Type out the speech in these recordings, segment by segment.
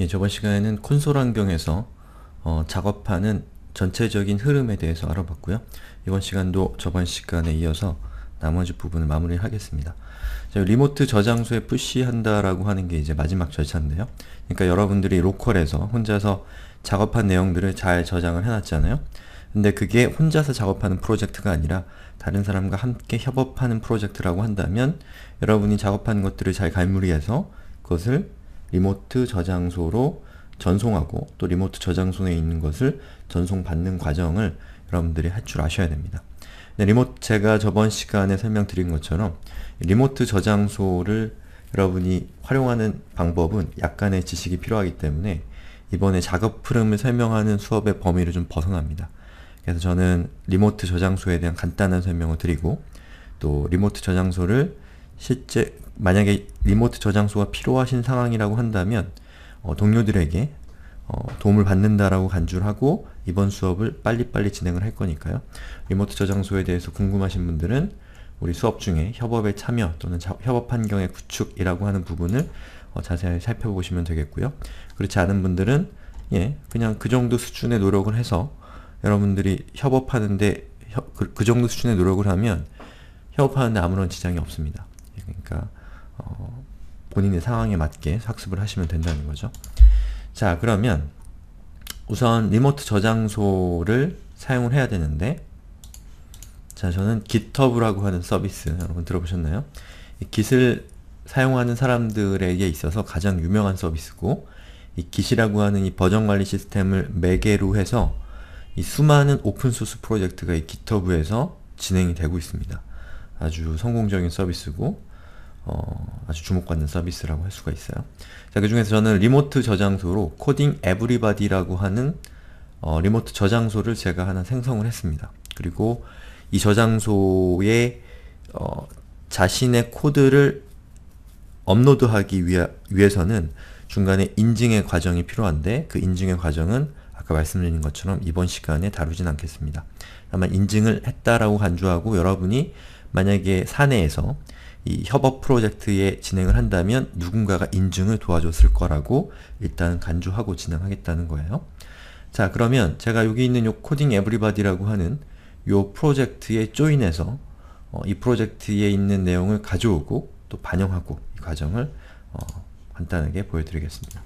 예, 저번 시간에는 콘솔 환경에서 어, 작업하는 전체적인 흐름에 대해서 알아봤고요. 이번 시간도 저번 시간에 이어서 나머지 부분을 마무리 하겠습니다. 자, 리모트 저장소에 푸시한다라고 하는 게 이제 마지막 절차인데요. 그러니까 여러분들이 로컬에서 혼자서 작업한 내용들을 잘 저장을 해놨잖아요. 근데 그게 혼자서 작업하는 프로젝트가 아니라 다른 사람과 함께 협업하는 프로젝트라고 한다면 여러분이 작업한 것들을 잘 갈무리해서 그것을 리모트 저장소로 전송하고 또 리모트 저장소에 있는 것을 전송받는 과정을 여러분들이 할 줄 아셔야 됩니다. 네, 리모트 제가 저번 시간에 설명드린 것처럼 리모트 저장소를 여러분이 활용하는 방법은 약간의 지식이 필요하기 때문에 이번에 작업 흐름을 설명하는 수업의 범위를 좀 벗어납니다. 그래서 저는 리모트 저장소에 대한 간단한 설명을 드리고 또 리모트 저장소를 실제 만약에 리모트 저장소가 필요하신 상황이라고 한다면 어, 동료들에게 어, 도움을 받는다라고 간주를 하고 이번 수업을 빨리빨리 진행을 할 거니까요. 리모트 저장소에 대해서 궁금하신 분들은 우리 수업 중에 협업에 참여 또는 자, 협업 환경의 구축이라고 하는 부분을 어, 자세히 살펴보시면 되겠고요. 그렇지 않은 분들은 예, 그냥 그 정도 수준의 노력을 해서 여러분들이 협업하는데 협, 그, 그 정도 수준의 노력을 하면 협업하는데 아무런 지장이 없습니다. 그러니까 어, 본인의 상황에 맞게 학습을 하시면 된다는 거죠. 자 그러면 우선 리모트 저장소를 사용을 해야 되는데 자 저는 GitHub라고 하는 서비스 여러분 들어보셨나요? 이 Git을 사용하는 사람들에게 있어서 가장 유명한 서비스고 이 Git이라고 하는 이 버전 관리 시스템을 매개로 해서 이 수많은 open source 프로젝트가 이 GitHub에서 진행이 되고 있습니다. 아주 성공적인 서비스고 어, 아주 주목받는 서비스라고 할 수가 있어요. 자, 그 중에서 저는 remote 저장소로 coding everybody라고 하는 어, remote 저장소를 제가 하나 생성을 했습니다. 그리고 이 저장소에 어, 자신의 코드를 업로드하기 위하, 위해서는 중간에 인증의 과정이 필요한데 그 인증의 과정은 아까 말씀드린 것처럼 이번 시간에 다루진 않겠습니다. 다만 인증을 했다라고 간주하고 여러분이 만약에 사내에서 이 협업 프로젝트에 진행을 한다면 누군가가 인증을 도와줬을 거라고 일단 간주하고 진행하겠다는 거예요. 자 그러면 제가 여기 있는 요 coding everybody라고 하는 요 프로젝트에 join해서 어, 이 프로젝트에 있는 내용을 가져오고 또 반영하고 이 과정을 어, 간단하게 보여드리겠습니다.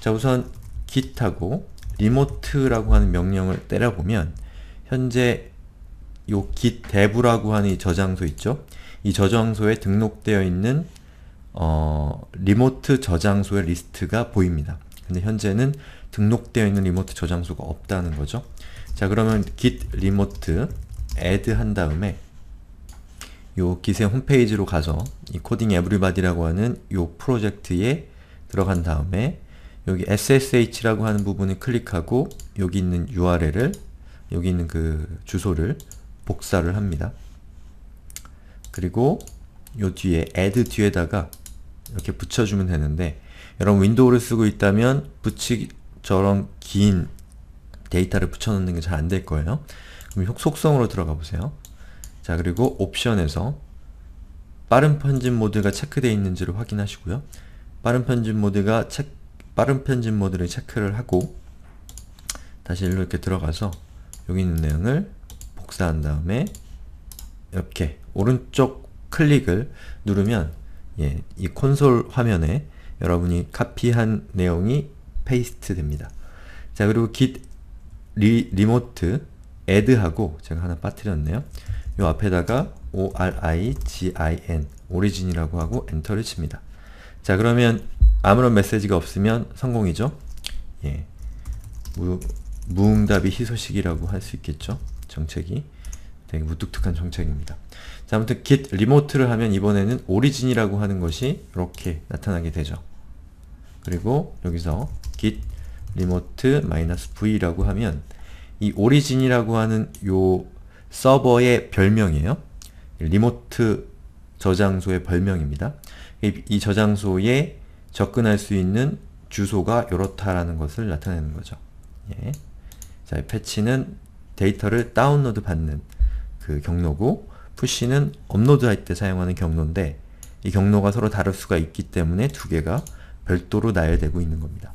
자 우선 git하고 remote라고 하는 명령을 때려보면 현재 요 git dev라고 하는 이 저장소 있죠? 이 저장소에 등록되어 있는 어, 리모트 저장소의 리스트가 보입니다. 근데 현재는 등록되어 있는 리모트 저장소가 없다는 거죠. 자 그러면 git remote add 한 다음에 요 git의 홈페이지로 가서 이 coding everybody라고 하는 요 프로젝트에 들어간 다음에 여기 ssh라고 하는 부분을 클릭하고 여기 있는 URL을 여기 있는 그 주소를 복사를 합니다. 그리고 요 뒤에 add 뒤에다가 이렇게 붙여주면 되는데 여러분 윈도우를 쓰고 있다면 붙이기 저런 긴 데이터를 붙여넣는 게 잘 안 될 거예요. 그럼 속성으로 들어가 보세요. 자 그리고 옵션에서 빠른 편집 모드가 체크되어 있는지를 확인하시고요. 빠른 편집 모드가 체, 빠른 편집 모드를 체크를 하고 다시 일로 이렇게 들어가서 여기 있는 내용을 복사한 다음에 이렇게 오른쪽 클릭을 누르면 예, 이 콘솔 화면에 여러분이 카피한 내용이 paste 됩니다. 자 그리고 git 리, remote add하고 제가 하나 빠뜨렸네요. 요 앞에다가 origin origin이라고 하고 enter를 칩니다. 자 그러면 아무런 메시지가 없으면 성공이죠. 예, 무, 무응답이 희소식이라고 할 수 있겠죠. 정책이 되게 무뚝뚝한 정책입니다. 자, 아무튼 git 리모트를 하면 이번에는 오리진이라고 하는 것이 이렇게 나타나게 되죠. 그리고 여기서 git remote -v라고 하면 이 오리진이라고 하는 요 서버의 별명이에요. 리모트 저장소의 별명입니다. 이 저장소에 접근할 수 있는 주소가 이렇다라는 것을 나타내는 거죠. 예. 자, 패치는 데이터를 다운로드 받는 그 경로고 push는 업로드 할 때 사용하는 경로인데 이 경로가 서로 다를 수가 있기 때문에 두 개가 별도로 나열되고 있는 겁니다.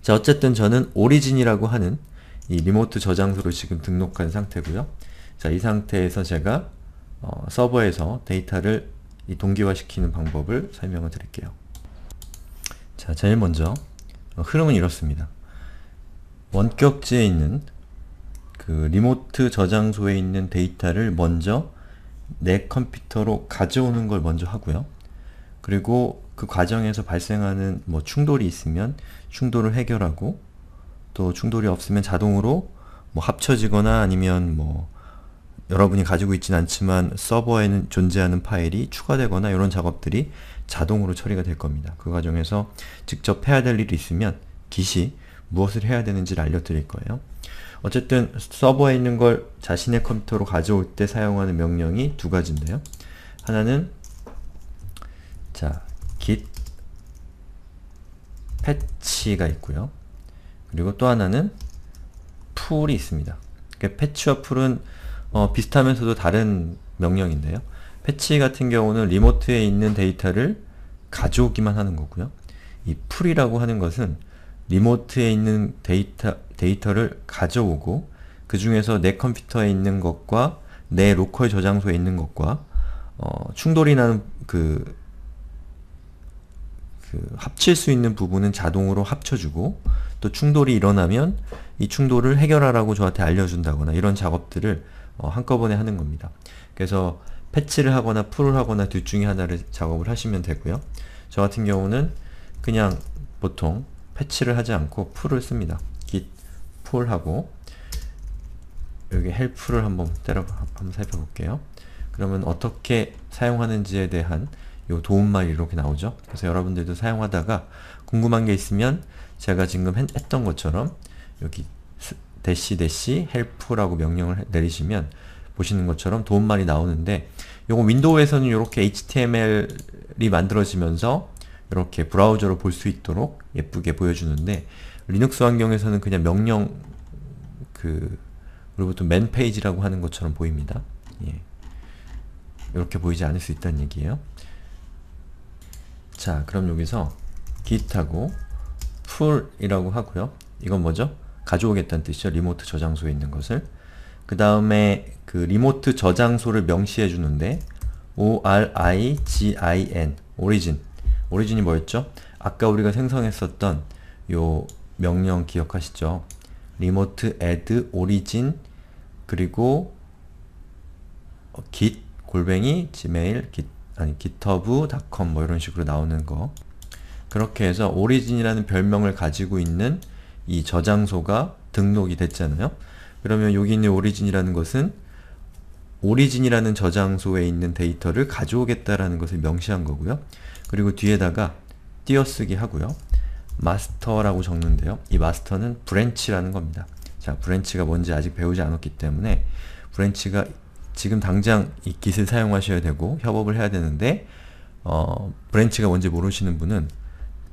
자 어쨌든 저는 origin이라고 하는 이 remote 저장소를 지금 등록한 상태고요. 자 이 상태에서 제가 어, 서버에서 데이터를 동기화시키는 방법을 설명을 드릴게요. 자 제일 먼저 어, 흐름은 이렇습니다. 원격지에 있는 그 리모트 저장소에 있는 데이터를 먼저 내 컴퓨터로 가져오는 걸 먼저 하고요. 그리고 그 과정에서 발생하는 뭐 충돌이 있으면 충돌을 해결하고 또 충돌이 없으면 자동으로 뭐 합쳐지거나 아니면 뭐 여러분이 가지고 있진 않지만 서버에는 존재하는 파일이 추가되거나 이런 작업들이 자동으로 처리가 될 겁니다. 그 과정에서 직접 해야 될 일이 있으면 기시 무엇을 해야 되는지를 알려드릴 거예요. 어쨌든 서버에 있는 걸 자신의 컴퓨터로 가져올 때 사용하는 명령이 두 가지인데요. 하나는 자 git 패치가 있고요. 그리고 또 하나는 풀이 있습니다. 패치와 풀은 어, 비슷하면서도 다른 명령인데요. fetch 같은 경우는 remote에 있는 데이터를 가져오기만 하는 거고요. 이 pull이라고 하는 것은 remote에 있는 데이터, 데이터를 가져오고 그 중에서 내 컴퓨터에 있는 것과 내 local 저장소에 있는 것과 어, 충돌이 나는 그, 그 합칠 수 있는 부분은 자동으로 합쳐주고 또 충돌이 일어나면 이 충돌을 해결하라고 저한테 알려준다거나 이런 작업들을 어, 한꺼번에 하는 겁니다. 그래서 패치를 하거나 풀을 하거나 둘 중에 하나를 작업을 하시면 되고요. 저 같은 경우는 그냥 보통 패치를 하지 않고 풀을 씁니다. 풀하고 여기 help를 한번 때려 한번 살펴볼게요. 그러면 어떻게 사용하는지에 대한 요 도움말이 이렇게 나오죠. 그래서 여러분들도 사용하다가 궁금한 게 있으면 제가 지금 했 던 것처럼 여기 대시 대시 help라고 명령을 내리시면 보시는 것처럼 도움말이 나오는데 요거 윈도우에서는 이렇게 HTML이 만들어지면서 이렇게 브라우저로 볼 수 있도록 예쁘게 보여주는데 리눅스 환경에서는 그냥 명령 그 우리 보통 man page라고 하는 것처럼 보입니다. 예. 이렇게 보이지 않을 수 있다는 얘기예요. 자 그럼 여기서 git하고 풀이라고 하고요. 이건 뭐죠? 가져오겠다는 뜻이죠. 리모트 저장소에 있는 것을. 그 다음에 그 리모트 저장소를 명시해 주는데 origin, origin. 오리진이 뭐였죠? 아까 우리가 생성했었던 요 명령 기억하시죠? remote add origin 그리고 어, git 골뱅이 gmail git 아니 github.com 뭐 이런 식으로 나오는 거 그렇게 해서 origin이라는 별명을 가지고 있는 이 저장소가 등록이 됐잖아요. 그러면 여기 있는 origin이라는 것은 origin이라는 저장소에 있는 데이터를 가져오겠다라는 것을 명시한 거고요. 그리고 뒤에다가 띄어쓰기 하고요. master라고 적는데요. 이 master는 branch라는 겁니다. 자, branch가 뭔지 아직 배우지 않았기 때문에 branch가 지금 당장 이 git을 사용하셔야 되고 협업을 해야 되는데 어, branch가 뭔지 모르시는 분은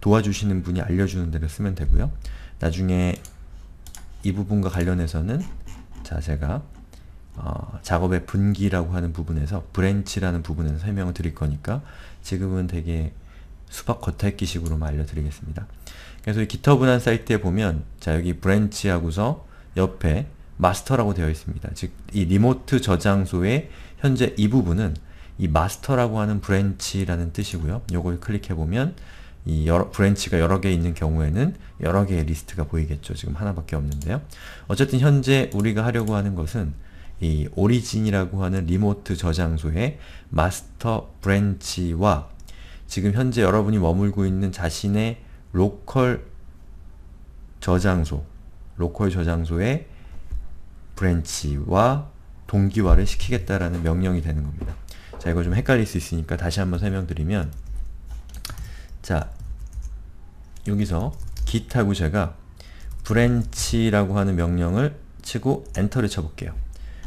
도와주시는 분이 알려주는 대로 쓰면 되고요. 나중에 이 부분과 관련해서는 자 제가 어, 작업의 분기라고 하는 부분에서 branch라는 부분에서 설명을 드릴 거니까 지금은 되게 수박 겉핥기식으로만 알려드리겠습니다. 그래서 이 GitHub란 사이트에 보면 자 여기 branch하고서 옆에 master라고 되어 있습니다. 즉 이 remote 저장소의 현재 이 부분은 이 master라고 하는 branch라는 뜻이고요. 요걸 클릭해 보면 이 여러, branch가 여러 개 있는 경우에는 여러 개의 리스트가 보이겠죠. 지금 하나밖에 없는데요. 어쨌든 현재 우리가 하려고 하는 것은 이 origin이라고 하는 remote 저장소의 master branch와 지금 현재 여러분이 머물고 있는 자신의 local 저장소, local 저장소의 branch와 동기화를 시키겠다라는 명령이 되는 겁니다. 자, 이거 좀 헷갈릴 수 있으니까 다시 한번 설명드리면 자, 여기서 git하고 제가 branch라고 하는 명령을 치고 엔터를 쳐볼게요.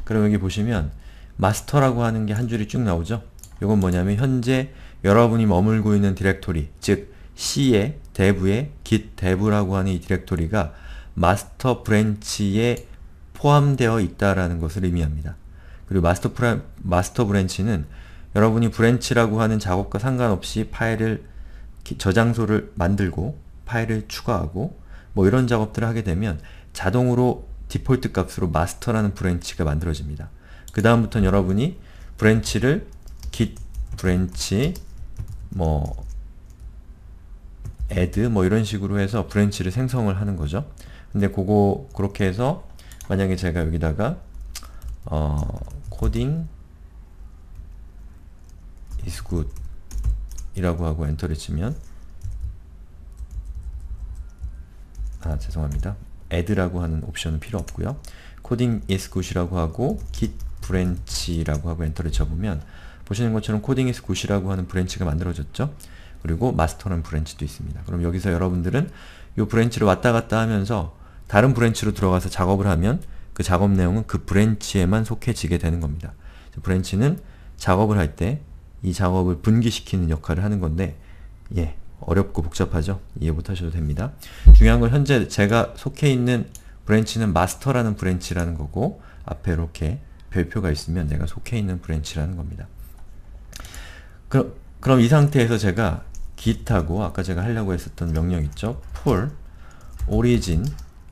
그럼 여기 보시면 마스터라고 하는 게 한 줄이 쭉 나오죠? 이건 뭐냐면 현재 여러분이 머물고 있는 디렉토리, 즉 C의 dev의 git dev라고 하는 이 디렉토리가 마스터 branch에 포함되어 있다라는 것을 의미합니다. 그리고 마스터, 프라, 마스터 branch는 여러분이 branch라고 하는 작업과 상관없이 파일을 기- 저장소를 만들고 파일을 추가하고 뭐 이런 작업들을 하게 되면 자동으로 디폴트 값으로 마스터라는 branch가 만들어집니다. 그 다음부터는 여러분이 브랜치를 git 브랜치 뭐 add 뭐 이런 식으로 해서 branch를 생성을 하는 거죠. 근데 그거 그렇게 해서 만약에 제가 여기다가 어 coding is good 이라고 하고 엔터를 치면 아 죄송합니다 add라고 하는 옵션은 필요 없고요 coding is good이라고 하고 git branch라고 하고 엔터를 쳐보면 보시는 것처럼 코딩 is good이라고 하는 브랜치가 만들어졌죠 그리고 마스터라는 branch도 있습니다 그럼 여기서 여러분들은 이 branch를 왔다 갔다 하면서 다른 branch로 들어가서 작업을 하면 그 작업 내용은 그 branch에만 속해지게 되는 겁니다 branch는 작업을 할 때 이 작업을 분기시키는 역할을 하는 건데 예 어렵고 복잡하죠? 이해 못하셔도 됩니다. 중요한 건 현재 제가 속해 있는 branch는 마스터라는 branch라는 거고 앞에 이렇게 별표가 있으면 내가 속해 있는 branch라는 겁니다. 그럼, 그럼 이 상태에서 제가 git하고 아까 제가 하려고 했었던 명령 있죠? pull origin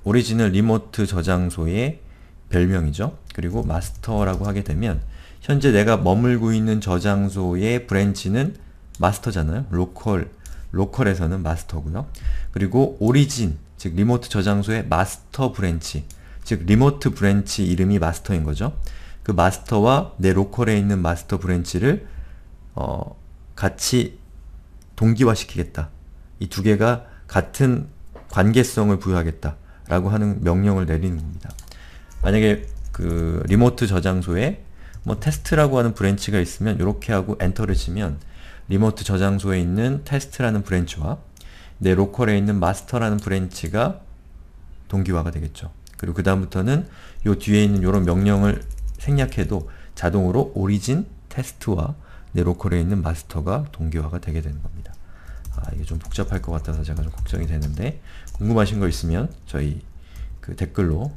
origin을 remote 저장소의 별명이죠. 그리고 마스터라고 하게 되면 현재 내가 머물고 있는 저장소의 branch는 마스터잖아요. local, local에서는 마스터고요. 그리고 origin, 즉 remote 저장소의 마스터 branch, 즉 remote branch 이름이 마스터인 거죠. 그 마스터와 내 local에 있는 마스터 branch를 어, 같이 동기화시키겠다. 이 두 개가 같은 관계성을 부여하겠다. 라고 하는 명령을 내리는 겁니다. 만약에 그 remote 저장소에 뭐 테스트라고 하는 branch가 있으면 이렇게 하고 엔터를 치면 remote 저장소에 있는 테스트라는 branch와 내 local에 있는 마스터라는 branch가 동기화가 되겠죠. 그리고 그 다음부터는 요 뒤에 있는 이런 명령을 생략해도 자동으로 origin 테스트와 내 local에 있는 마스터가 동기화가 되게 되는 겁니다. 아, 이게 좀 복잡할 것 같아서 제가 좀 걱정이 되는데 궁금하신 거 있으면 저희 그 댓글로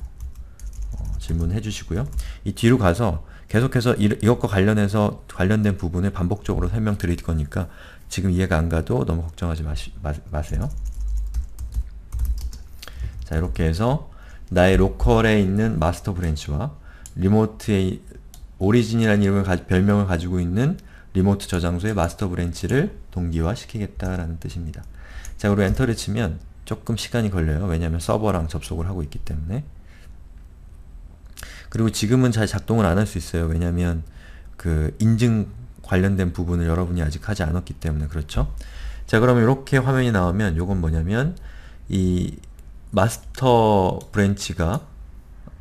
어, 질문해 주시고요. 이 뒤로 가서 계속해서 이, 이것과 관련해서 관련된 부분을 반복적으로 설명드릴 거니까 지금 이해가 안 가도 너무 걱정하지 마시, 마, 마세요. 자 이렇게 해서 나의 로컬에 있는 마스터 브랜치와 리모트의 오리진이라는 이름을 가, 별명을 가지고 있는 remote 저장소의 마스터 branch를 동기화 시키겠다라는 뜻입니다. 자 그리고 엔터를 치면 조금 시간이 걸려요. 왜냐하면 서버랑 접속을 하고 있기 때문에 그리고 지금은 잘 작동을 안 할 수 있어요. 왜냐하면 그 인증 관련된 부분을 여러분이 아직 하지 않았기 때문에 그렇죠? 자 그러면 이렇게 화면이 나오면 요건 뭐냐면 이 마스터 branch가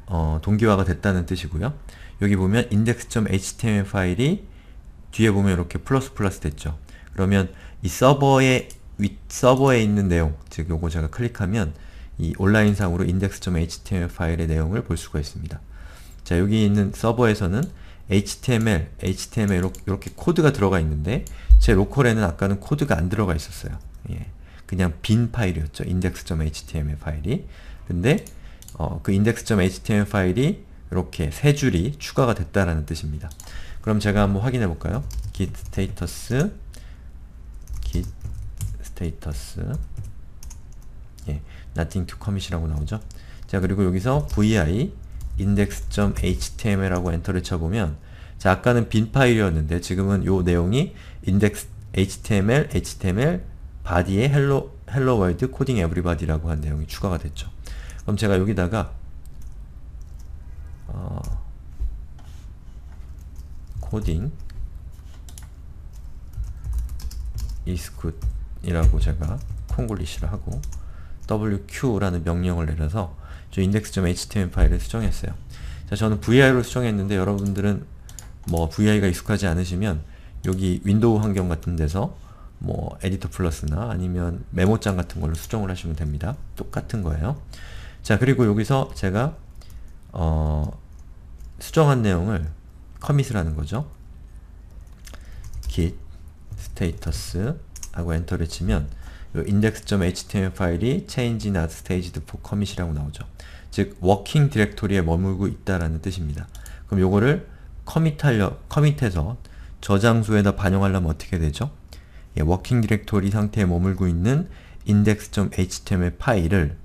어, 동기화가 됐다는 뜻이고요. 여기 보면 index.html 파일이 뒤에 보면 이렇게 플러스 플러스 됐죠. 그러면 이 서버에 윗 서버에 있는 내용, 즉 요거 제가 클릭하면 이 온라인상으로 index.html 파일의 내용을 볼 수가 있습니다. 자 여기 있는 서버에서는 HTML, HTML 이렇게 코드가 들어가 있는데 제 local에는 아까는 코드가 안 들어가 있었어요. 예, 그냥 빈 파일이었죠. index.html 파일이. 근데 어, 그 index.html 파일이 이렇게 세 줄이 추가가 됐다라는 뜻입니다. 그럼 제가 한번 확인해 볼까요? git status git status 예, nothing to commit이라고 나오죠. 자 그리고 여기서 vi index.html하고 엔터를 쳐보면 자 아까는 빈 파일이었는데 지금은 요 내용이 index html, html body에 hello, hello world, coding everybody라고 한 내용이 추가가 됐죠. 그럼 제가 여기다가 어, coding is good 이라고 제가 콩글리시를 하고 wq라는 명령을 내려서 저 index.html 파일을 수정했어요. 자, 저는 vi로 수정했는데 여러분들은 뭐 vi가 익숙하지 않으시면 여기 윈도우 환경 같은 데서 뭐 에디터 플러스나 아니면 메모장 같은 걸로 수정을 하시면 됩니다. 똑같은 거예요. 자, 그리고 여기서 제가 어, 수정한 내용을 commit을 하는 거죠. git status 하고 엔터를 치면 index.html 파일이 change not staged for commit이라고 나오죠. 즉 working 디렉토리에 머물고 있다라는 뜻입니다. 그럼 요거를 commit하려 commit해서 저장소에다 반영하려면 어떻게 되죠? 예, working 디렉토리 상태에 머물고 있는 index.html 파일을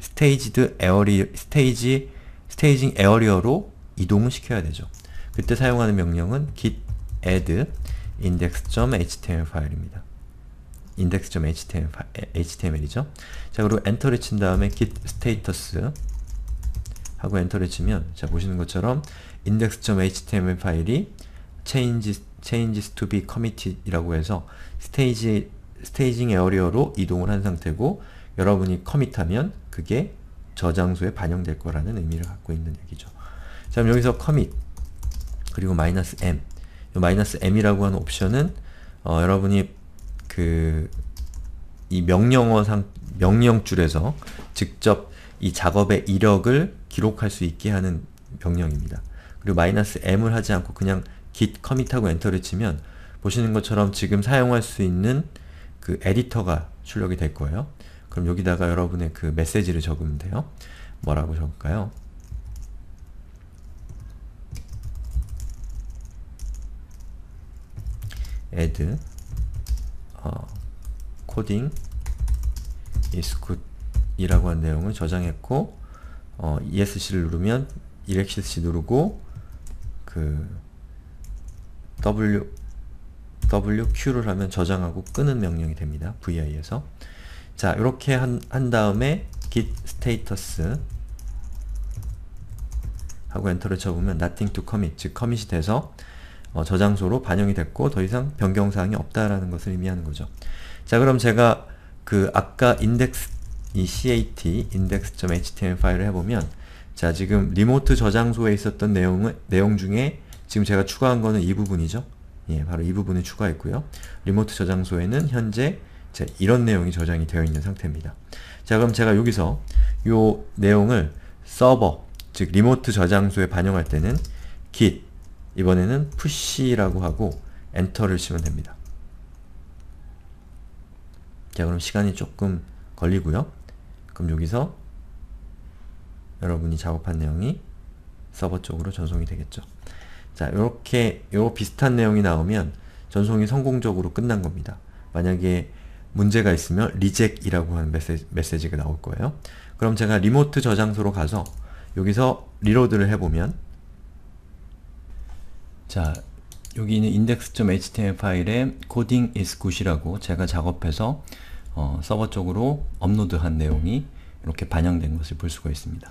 staged area stage staging area로 이동을 시켜야 되죠. 그때 사용하는 명령은 git add index.html 파일입니다. index.html HTML이죠. 자, 그리고 엔터를 친 다음에 git status 하고 엔터를 치면 자, 보시는 것처럼 index.html 파일이 changes, changes to be committed이라고 해서 stage staging area로 이동을 한 상태고 여러분이 commit하면 그게 저장소에 반영될 거라는 의미를 갖고 있는 얘기죠. 자, 그럼 여기서 commit 그리고 마이너스 m 이 마이너스 m이라고 하는 옵션은 어, 여러분이 그 이 명령어 상 명령줄에서 직접 이 작업의 이력을 기록할 수 있게 하는 명령입니다. 그리고 마이너스 m을 하지 않고 그냥 git commit하고 엔터를 치면 보시는 것처럼 지금 사용할 수 있는 그 에디터가 출력이 될 거예요. 그럼 여기다가 여러분의 그 메시지를 적으면 돼요. 뭐라고 적을까요? Add 어, coding is good 이라고 한 내용을 저장했고 어, ESC를 누르면 EXC 누르고 그 W WQ를 하면 저장하고 끄는 명령이 됩니다. VI에서 자 이렇게 한, 한 다음에 git status 하고 엔터를 쳐보면 nothing to commit 즉 커밋이 돼서 어, 저장소로 반영이 됐고 더 이상 변경사항이 없다라는 것을 의미하는 거죠. 자 그럼 제가 그 아까 index 이 cat index.html 파일을 해보면 자 지금 리모트 저장소에 있었던 내용을, 내용 중에 지금 제가 추가한 거는 이 부분이죠. 예, 바로 이 부분을 추가했고요. 리모트 저장소에는 현재 자, 이런 내용이 저장이 되어 있는 상태입니다. 자 그럼 제가 여기서 요 내용을 서버 즉 리모트 저장소에 반영할 때는 git 이번에는 push라고 하고 엔터를 치면 됩니다. 자 그럼 시간이 조금 걸리고요. 그럼 여기서 여러분이 작업한 내용이 서버 쪽으로 전송이 되겠죠. 자 이렇게 요 비슷한 내용이 나오면 전송이 성공적으로 끝난 겁니다. 만약에 문제가 있으면 reject이라고 하는 메시지, 메시지가 나올 거예요. 그럼 제가 remote 저장소로 가서 여기서 reload를 해보면 자 여기 있는 index.html 파일에 coding is good이라고 제가 작업해서 어, 서버 쪽으로 업로드한 내용이 이렇게 반영된 것을 볼 수가 있습니다.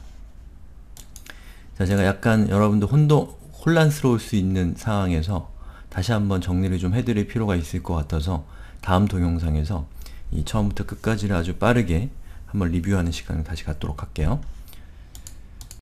자, 제가 약간 여러분도 혼도, 혼란스러울 수 있는 상황에서 다시 한번 정리를 좀 해드릴 필요가 있을 것 같아서 다음 동영상에서 이 처음부터 끝까지를 아주 빠르게 한번 리뷰하는 시간을 다시 갖도록 할게요.